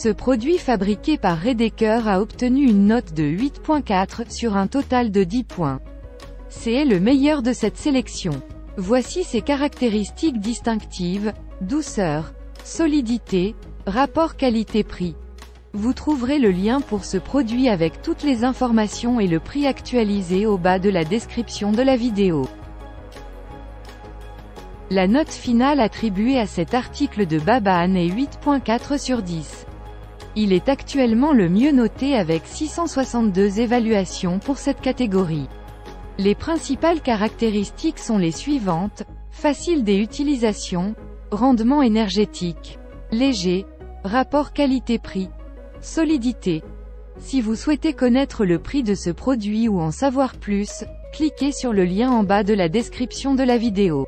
Ce produit fabriqué par Redeker a obtenu une note de 8.4 sur un total de 10 points. C'est le meilleur de cette sélection. Voici ses caractéristiques distinctives, douceur, solidité, rapport qualité-prix. Vous trouverez le lien pour ce produit avec toutes les informations et le prix actualisé au bas de la description de la vidéo. La note finale attribuée à cet article de Baban est 8.4 sur 10. Il est actuellement le mieux noté avec 662 évaluations pour cette catégorie. Les principales caractéristiques sont les suivantes, facile d'utilisation, rendement énergétique, léger, rapport qualité-prix, solidité. Si vous souhaitez connaître le prix de ce produit ou en savoir plus, cliquez sur le lien en bas de la description de la vidéo.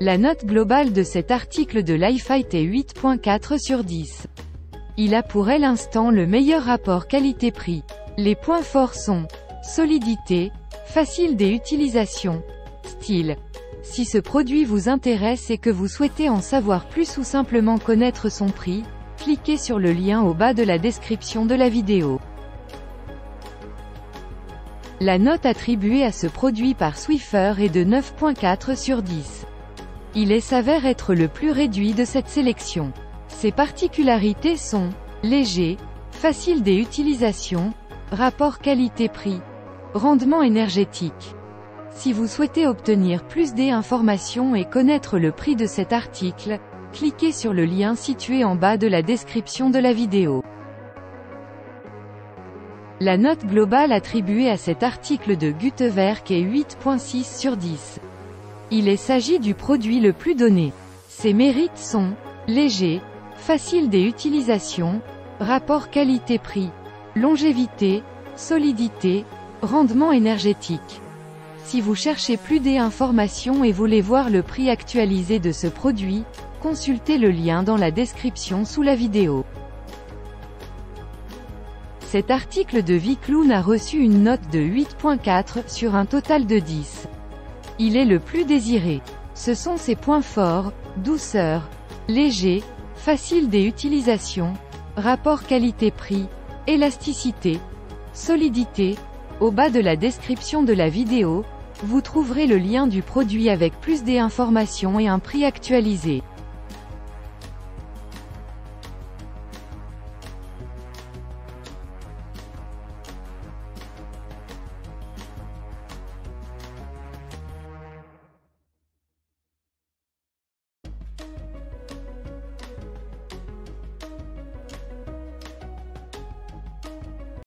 La note globale de cet article de LifeFight est 8.4 sur 10. Il a pour l'instant le meilleur rapport qualité-prix. Les points forts sont solidité, facile d'utilisation, style. Si ce produit vous intéresse et que vous souhaitez en savoir plus ou simplement connaître son prix, cliquez sur le lien au bas de la description de la vidéo. La note attribuée à ce produit par Swiffer est de 9.4 sur 10. Il est s'avère être le plus réduit de cette sélection. Ses particularités sont léger, facile d'utilisation, rapport qualité-prix, rendement énergétique. Si vous souhaitez obtenir plus d'informations et connaître le prix de cet article, cliquez sur le lien situé en bas de la description de la vidéo. La note globale attribuée à cet article de Gutewerk est 8.6 sur 10. Il s'agit du produit le plus donné. Ses mérites sont léger, facile d'utilisation, rapport qualité-prix, longévité, solidité, rendement énergétique. Si vous cherchez plus d'informations et voulez voir le prix actualisé de ce produit, consultez le lien dans la description sous la vidéo. Cet article de Vicloun a reçu une note de 8.4 sur un total de 10. Il est le plus désiré. Ce sont ses points forts, douceur, léger, facile d'utilisation, rapport qualité-prix, élasticité, solidité. Au bas de la description de la vidéo, vous trouverez le lien du produit avec plus d'informations et un prix actualisé.